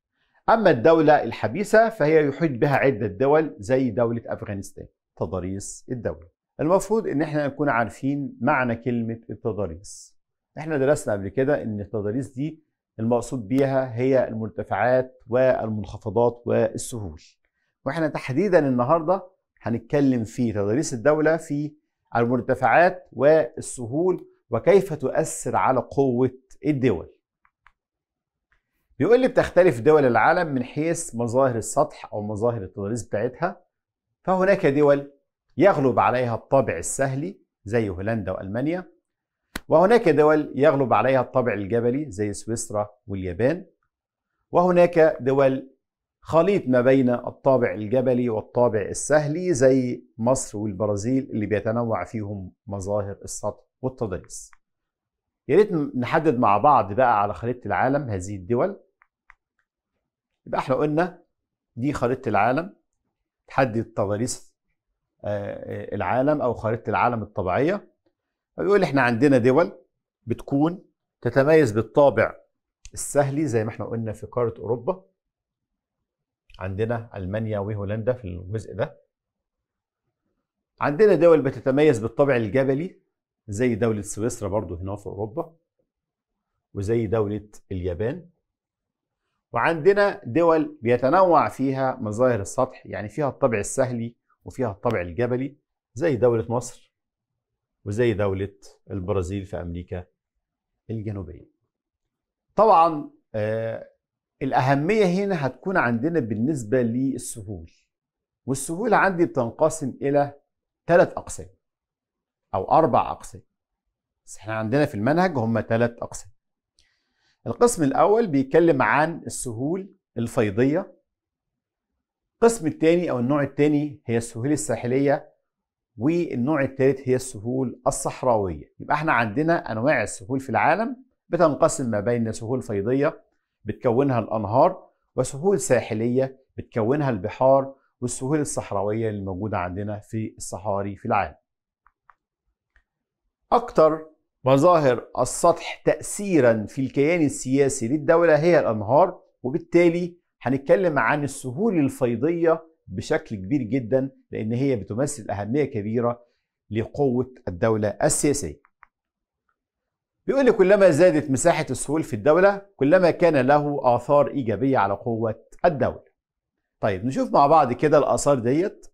أما الدولة الحبيسة فهي يحيط بها عدة دول زي دولة أفغانستان تضاريس الدولة. المفروض إن إحنا نكون عارفين معنى كلمة التضاريس. إحنا درسنا قبل كده إن التضاريس دي المقصود بيها هي المرتفعات والمنخفضات والسهول. وإحنا تحديدا النهارده هنتكلم في تضاريس الدولة في المرتفعات والسهول وكيف تؤثر على قوة الدول. بيقول لي بتختلف دول العالم من حيث مظاهر السطح أو مظاهر التضاريس بتاعتها فهناك دول يغلب عليها الطابع السهلي زي هولندا وألمانيا وهناك دول يغلب عليها الطابع الجبلي زي سويسرا واليابان وهناك دول خليط ما بين الطابع الجبلي والطابع السهلي زي مصر والبرازيل اللي بيتنوع فيهم مظاهر السطح والتضاريس. يا ريت نحدد مع بعض بقى على خريطة العالم هذه الدول. يبقى إحنا قلنا دي خريطة العالم تحدد تضاريس العالم أو خريطة العالم الطبيعية. فبيقول إحنا عندنا دول بتكون تتميز بالطابع السهلي زي ما إحنا قلنا في قارة أوروبا. عندنا ألمانيا وهولندا في الجزء ده. عندنا دول بتتميز بالطابع الجبلي زي دولة سويسرا برضو هنا في أوروبا وزي دولة اليابان. وعندنا دول بيتنوع فيها مظاهر السطح يعني فيها الطابع السهلي وفيها الطابع الجبلي زي دولة مصر وزي دولة البرازيل في أمريكا الجنوبية. طبعا آه الأهمية هنا هتكون عندنا بالنسبة للسهول. والسهولة عندي بتنقسم إلى ثلاث أقسام أو أربع أقسام. بس إحنا عندنا في المنهج هم ثلاث أقسام. القسم الأول بيتكلم عن السهول الفيضية. القسم الثاني أو النوع الثاني هي السهول الساحلية والنوع الثالث هي السهول الصحراوية. يبقى إحنا عندنا أنواع السهول في العالم بتنقسم ما بين سهول فيضية بتكونها الأنهار وسهول ساحلية بتكونها البحار والسهول الصحراوية اللي موجودة عندنا في الصحاري في العالم. أكثر مظاهر السطح تأثيرا في الكيان السياسي للدولة هي الأنهار وبالتالي هنتكلم عن السهول الفيضية بشكل كبير جدا لأن هي بتمثل أهمية كبيرة لقوة الدولة السياسية. بيقول لي كلما زادت مساحة السهول في الدولة كلما كان له آثار إيجابية على قوة الدولة طيب نشوف مع بعض كده الآثار ديت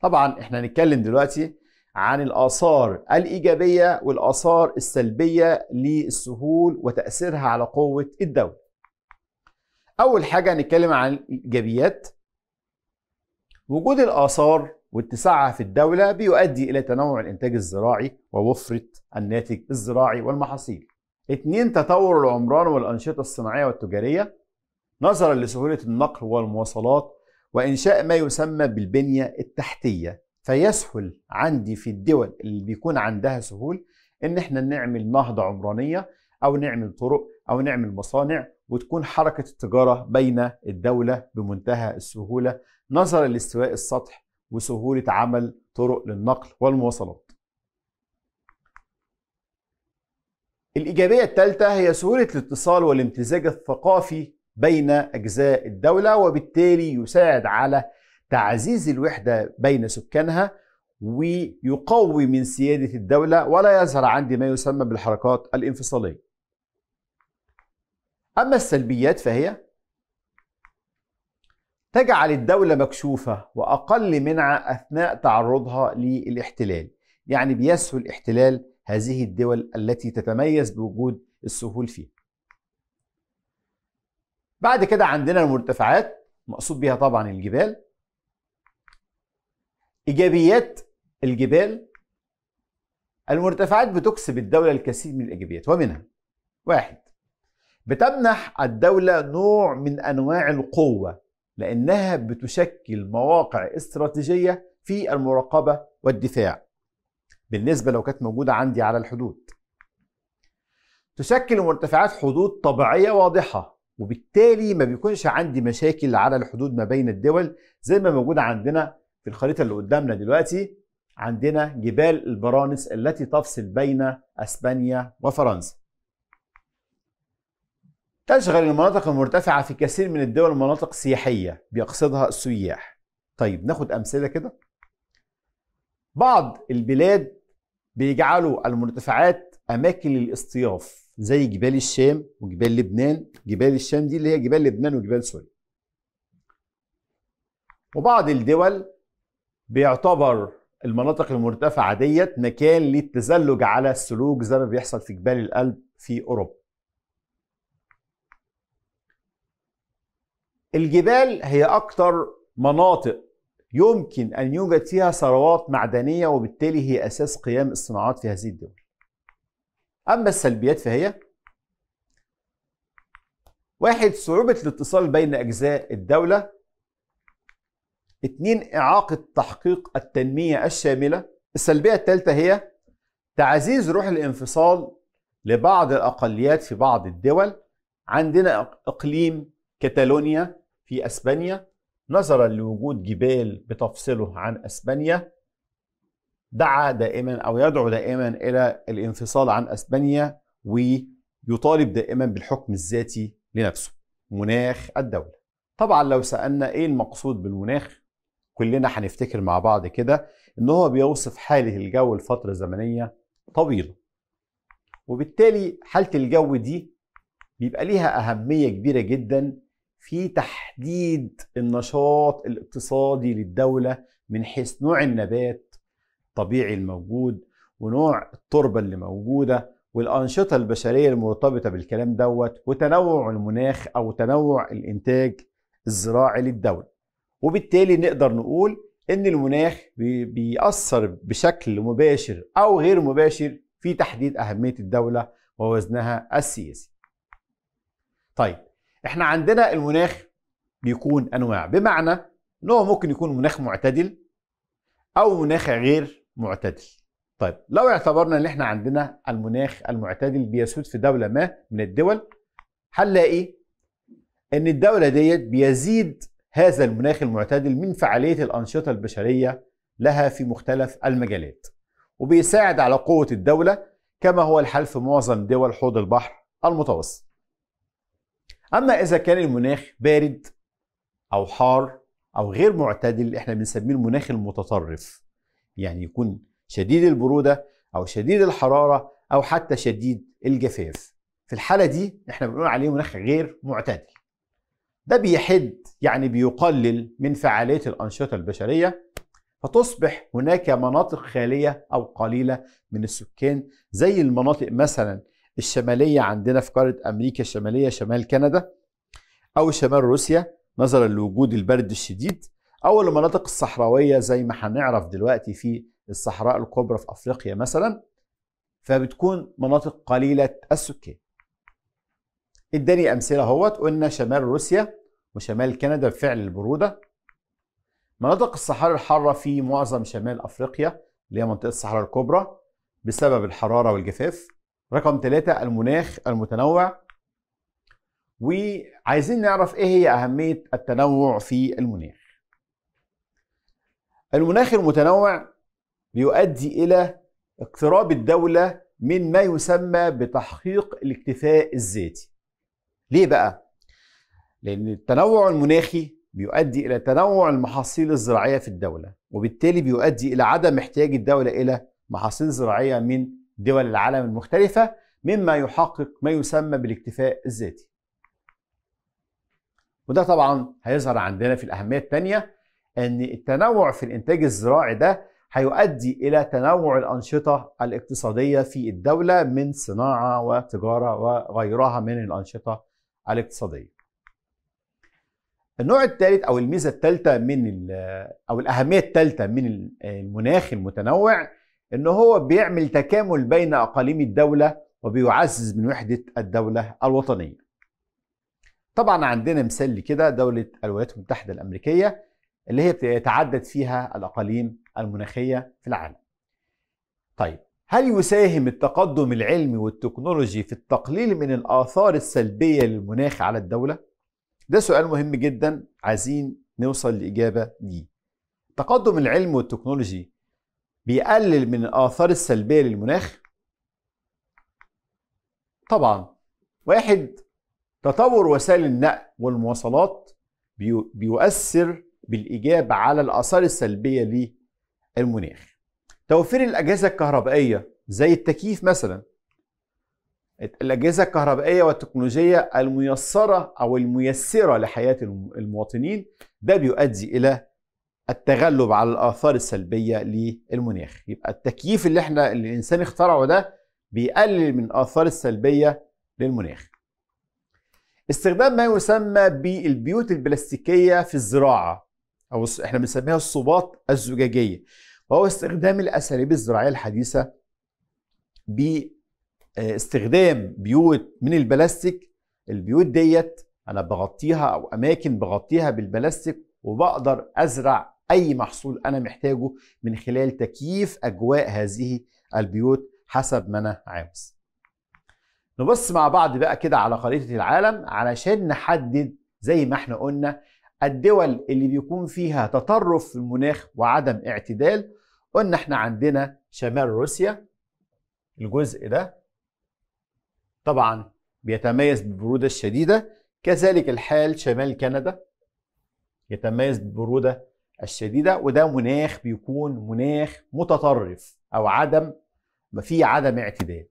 طبعا إحنا هنتكلم دلوقتي عن الآثار الإيجابية والآثار السلبية للسهول وتأثيرها على قوة الدولة. أول حاجة هنتكلم عن الإيجابيات. وجود الآثار واتساعها في الدولة بيؤدي إلى تنوع الإنتاج الزراعي ووفرة الناتج الزراعي والمحاصيل. اتنين تطور العمران والأنشطة الصناعية والتجارية. نظرا لسهولة النقل والمواصلات وإنشاء ما يسمى بالبنية التحتية. فيسهل عندي في الدول اللي بيكون عندها سهول إن إحنا نعمل نهضة عمرانية أو نعمل طرق أو نعمل مصانع وتكون حركة التجارة بين الدولة بمنتهى السهولة. نظرا لاستواء السطح وسهولة عمل طرق للنقل والمواصلات. الإيجابية الثالثة هي سهولة الاتصال والامتزاج الثقافي بين أجزاء الدولة وبالتالي يساعد على تعزيز الوحدة بين سكانها ويقوي من سيادة الدولة ولا يظهر عندي ما يسمى بالحركات الانفصالية. أما السلبيات فهي تجعل الدولة مكشوفة وأقل منعة أثناء تعرضها للاحتلال. يعني بيسهل احتلال هذه الدول التي تتميز بوجود السهول فيها. بعد كده عندنا المرتفعات مقصود بها طبعا الجبال. إيجابيات الجبال. المرتفعات بتكسب الدولة الكثير من الإيجابيات ومنها واحد بتمنح الدولة نوع من أنواع القوة. لأنها بتشكل مواقع استراتيجية في المراقبة والدفاع. بالنسبة لو كانت موجودة عندي على الحدود. تشكل مرتفعات حدود طبيعية واضحة وبالتالي ما بيكونش عندي مشاكل على الحدود ما بين الدول زي ما موجوده عندنا في الخريطة اللي قدامنا دلوقتي. عندنا جبال البرانس التي تفصل بين أسبانيا وفرنسا. تشغل المناطق المرتفعة في كثير من الدول مناطق سياحية بيقصدها السياح. طيب ناخد أمثلة كده. بعض البلاد بيجعلوا المرتفعات أماكن للاصطياف زي جبال الشام وجبال لبنان. جبال الشام دي اللي هي جبال لبنان وجبال سوريا. وبعض الدول بيعتبر المناطق المرتفعة ديت مكان للتزلج على السلوك زي ما بيحصل في جبال الألب في أوروبا. الجبال هي أكثر مناطق يمكن أن يوجد فيها ثروات معدنية وبالتالي هي أساس قيام الصناعات في هذه الدول. أما السلبيات فهي واحد صعوبة الاتصال بين أجزاء الدولة. اثنين إعاقة تحقيق التنمية الشاملة. السلبية الثالثة هي تعزيز روح الانفصال لبعض الأقليات في بعض الدول. عندنا إقليم كاتالونيا في أسبانيا نظرا لوجود جبال بتفصله عن أسبانيا دعا دائما أو يدعو دائما إلى الانفصال عن أسبانيا ويطالب دائما بالحكم الذاتي لنفسه مناخ الدولة. طبعا لو سألنا إيه المقصود بالمناخ كلنا هنفتكر مع بعض كده إن هو بيوصف حاله الجو لفترة زمنية طويلة. وبالتالي حالة الجو دي بيبقى ليها أهمية كبيرة جدا في تحديد النشاط الاقتصادي للدولة من حيث نوع النبات الطبيعي الموجود ونوع التربة اللي موجودة والأنشطة البشرية المرتبطة بالكلام دوت وتنوع المناخ أو تنوع الإنتاج الزراعي للدولة وبالتالي نقدر نقول إن المناخ بيأثر بشكل مباشر أو غير مباشر في تحديد أهمية الدولة ووزنها السياسي. طيب إحنا عندنا المناخ بيكون أنواع بمعنى إن هو ممكن يكون مناخ معتدل أو مناخ غير معتدل. طيب لو اعتبرنا إن إحنا عندنا المناخ المعتدل بيسود في دولة ما من الدول هنلاقي إن الدولة ديت بيزيد هذا المناخ المعتدل من فعالية الأنشطة البشرية لها في مختلف المجالات وبيساعد على قوة الدولة كما هو الحال في معظم دول حوض البحر المتوسط أما إذا كان المناخ بارد أو حار أو غير معتدل إحنا بنسميه المناخ المتطرف. يعني يكون شديد البرودة أو شديد الحرارة أو حتى شديد الجفاف. في الحالة دي إحنا بنقول عليه مناخ غير معتدل. ده بيحد يعني بيقلل من فعالية الأنشطة البشرية فتصبح هناك مناطق خالية أو قليلة من السكان زي المناطق مثلا الشمالية عندنا في قارة أمريكا الشمالية شمال كندا أو شمال روسيا نظرا لوجود البرد الشديد أو المناطق الصحراوية زي ما هنعرف دلوقتي في الصحراء الكبرى في أفريقيا مثلا فبتكون مناطق قليلة السكان. اداني أمثلة أهوت قلنا شمال روسيا وشمال كندا بفعل البرودة. مناطق الصحراء الحارة في معظم شمال أفريقيا اللي هي منطقة الصحراء الكبرى بسبب الحرارة والجفاف. رقم ثلاثة المناخ المتنوع. وعايزين نعرف إيه هي أهمية التنوع في المناخ. المناخ المتنوع بيؤدي إلى اقتراب الدولة من ما يسمى بتحقيق الاكتفاء الذاتي. ليه بقى؟ لأن التنوع المناخي بيؤدي إلى تنوع المحاصيل الزراعية في الدولة وبالتالي بيؤدي إلى عدم احتياج الدولة إلى محاصيل زراعية من دول العالم المختلفة مما يحقق ما يسمى بالاكتفاء الذاتي. وده طبعا هيظهر عندنا في الأهمية الثانية أن التنوع في الإنتاج الزراعي ده هيؤدي إلى تنوع الأنشطة الاقتصادية في الدولة من صناعة وتجارة وغيرها من الأنشطة الاقتصادية. النوع الثالث أو الميزة الثالثة من أو الأهمية الثالثة من المناخ المتنوع إن هو بيعمل تكامل بين أقاليم الدولة وبيعزز من وحدة الدولة الوطنية. طبعا عندنا مثال لكده دولة الولايات المتحدة الأمريكية اللي هي بيتعدد فيها الأقاليم المناخية في العالم. طيب هل يساهم التقدم العلمي والتكنولوجي في التقليل من الآثار السلبية للمناخ على الدولة؟ ده سؤال مهم جدا عايزين نوصل لإجابة ليه تقدم العلم والتكنولوجي بيقلل من الآثار السلبية للمناخ؟ طبعا. واحد تطور وسائل النقل والمواصلات بيؤثر بالإيجاب على الآثار السلبية للمناخ. توفير الأجهزة الكهربائية زي التكييف مثلا. الأجهزة الكهربائية والتكنولوجية الميسرة أو الميسرة لحياة المواطنين ده بيؤدي إلى التغلب على الآثار السلبية للمناخ. يبقى التكييف اللي إحنا اللي الإنسان اخترعه ده بيقلل من الآثار السلبية للمناخ. استخدام ما يسمى بالبيوت البلاستيكية في الزراعة أو إحنا بنسميها الصوبات الزجاجية. وهو استخدام الأساليب الزراعية الحديثة استخدام بيوت من البلاستيك. البيوت ديت أنا بغطيها أو أماكن بغطيها بالبلاستيك وبقدر أزرع أي محصول أنا محتاجه من خلال تكييف أجواء هذه البيوت حسب ما أنا عاوز. نبص مع بعض بقى كده على خريطة العالم علشان نحدد زي ما إحنا قلنا الدول اللي بيكون فيها تطرف في المناخ وعدم اعتدال. قلنا إحنا عندنا شمال روسيا الجزء ده طبعا بيتميز بالبرودة الشديدة كذلك الحال شمال كندا يتميز بالبرودة الشديدة وده مناخ بيكون مناخ متطرف أو عدم في عدم اعتدال.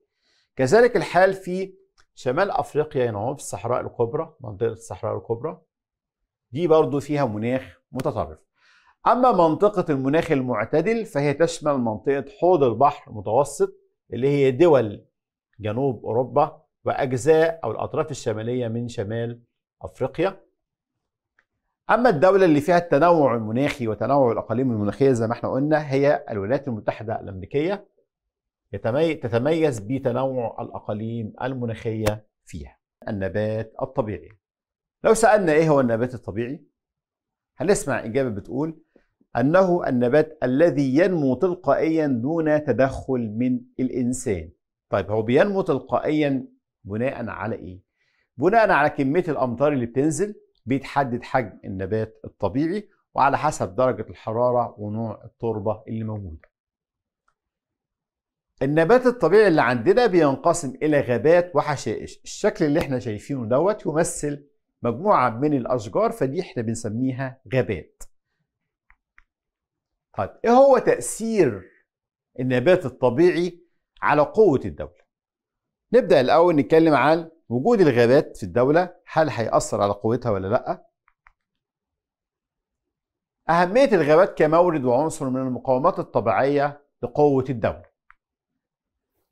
كذلك الحال في شمال أفريقيا هنا في الصحراء الكبرى منطقة الصحراء الكبرى دي برضو فيها مناخ متطرف. أما منطقة المناخ المعتدل فهي تشمل منطقة حوض البحر المتوسط اللي هي دول جنوب أوروبا وأجزاء أو الأطراف الشمالية من شمال أفريقيا. أما الدولة اللي فيها التنوع المناخي وتنوع الأقاليم المناخية زي ما إحنا قلنا هي الولايات المتحدة الأمريكية تتميز بتنوع الأقاليم المناخية فيها النبات الطبيعي. لو سألنا إيه هو النبات الطبيعي؟ هنسمع إجابة بتقول أنه النبات الذي ينمو تلقائيا دون تدخل من الإنسان. طيب هو بينمو تلقائيا بناء على إيه؟ بناء على كمية الأمطار اللي بتنزل بيتحدد حجم النبات الطبيعي وعلى حسب درجة الحرارة ونوع التربة اللي موجودة. النبات الطبيعي اللي عندنا بينقسم إلى غابات وحشائش، الشكل اللي إحنا شايفينه دوت يمثل مجموعة من الأشجار فدي إحنا بنسميها غابات. طيب إيه هو تأثير النبات الطبيعي على قوة الدولة؟ نبدأ الأول نتكلم عن وجود الغابات في الدولة هل هيأثر على قوتها ولا لأ؟ أهمية الغابات كمورد وعنصر من المقاومات الطبيعية لقوة الدولة.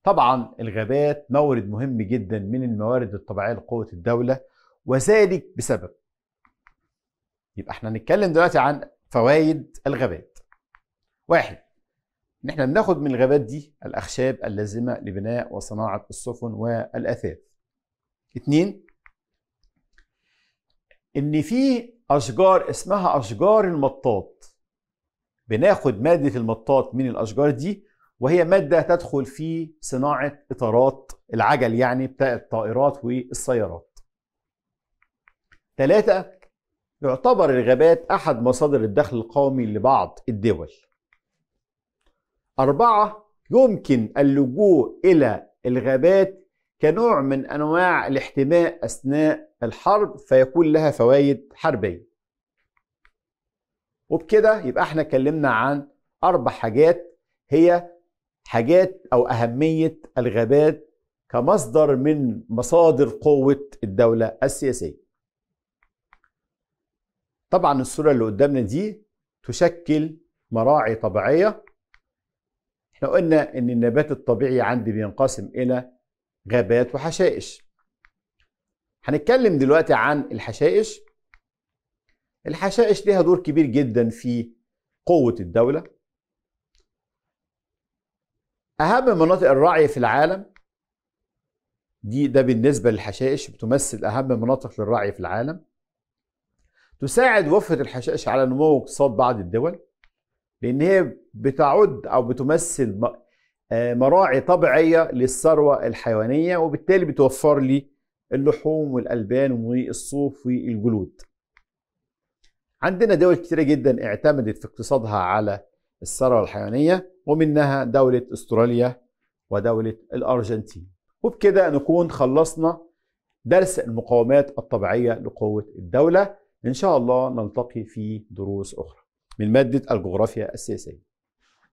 طبعا الغابات مورد مهم جدا من الموارد الطبيعية لقوة الدولة وذلك بسبب يبقى إحنا هنتكلم دلوقتي عن فوائد الغابات. واحد ان إحنا بناخد من الغابات دي الأخشاب اللازمة لبناء وصناعة السفن والآثاث. اتنين إن في أشجار اسمها أشجار المطاط. بناخد مادة المطاط من الأشجار دي وهي مادة تدخل في صناعة إطارات العجل يعني بتاع الطائرات والسيارات. ثلاثة يعتبر الغابات أحد مصادر الدخل القومي لبعض الدول. أربعة يمكن اللجوء إلى الغابات كنوع من أنواع الاحتماء أثناء الحرب فيكون لها فوائد حربية. وبكده يبقى إحنا اتكلمنا عن أربع حاجات هي حاجات أو أهمية الغابات كمصدر من مصادر قوة الدولة السياسية. طبعا الصورة اللي قدامنا دي تشكل مراعي طبيعية. إحنا قلنا إن النبات الطبيعي عندي بينقسم إلى غابات وحشائش. هنتكلم دلوقتي عن الحشائش. الحشائش ليها دور كبير جدا في قوة الدولة. أهم مناطق الرعي في العالم دي ده بالنسبة للحشائش بتمثل أهم مناطق للرعي في العالم. تساعد وفرة الحشائش على نمو اقتصاد بعض الدول لأن هي بتعد أو بتمثل مراعي طبيعية للثروة الحيوانية وبالتالي بتوفر لي اللحوم والألبان والصوف والجلود. عندنا دول كتيرة جدا اعتمدت في اقتصادها على الثروة الحيوانية ومنها دولة أستراليا ودولة الأرجنتين. وبكده نكون خلصنا درس المقاومات الطبيعية لقوة الدولة. إن شاء الله نلتقي في دروس أخرى. من مادة الجغرافيا السياسية